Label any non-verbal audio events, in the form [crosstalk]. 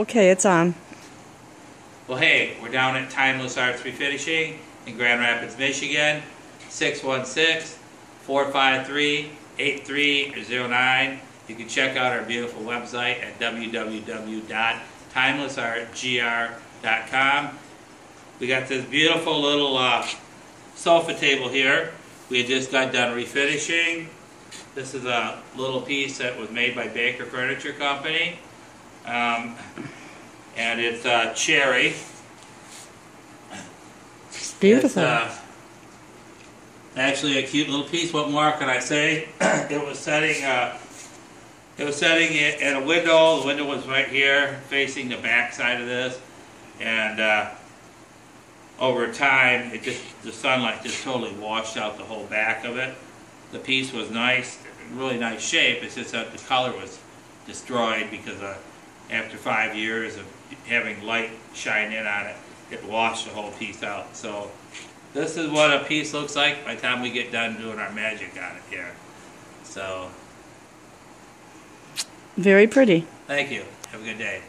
Okay, it's on. Well, hey, we're down at Timeless Arts Refinishing in Grand Rapids, Michigan. 616-453-8309. You can check out our beautiful website at www.timelessartgr.com. We got this beautiful little uh, sofa table here. We just got done refinishing. This is a little piece that was made by Baker Furniture Company. Um, and it's uh, cherry. It's beautiful. It's, uh, actually a cute little piece. What more can I say? [clears throat] it was setting. Uh, it was setting it at a window. The window was right here, facing the back side of this, and uh, over time, it just the sunlight just totally washed out the whole back of it. The piece was nice, really nice shape. It's just that the color was destroyed because uh, after five years of having light shine in on it, it washed the whole piece out. So this is what a piece looks like by the time we get done doing our magic on it here. So Very pretty. thank you. Have a good day.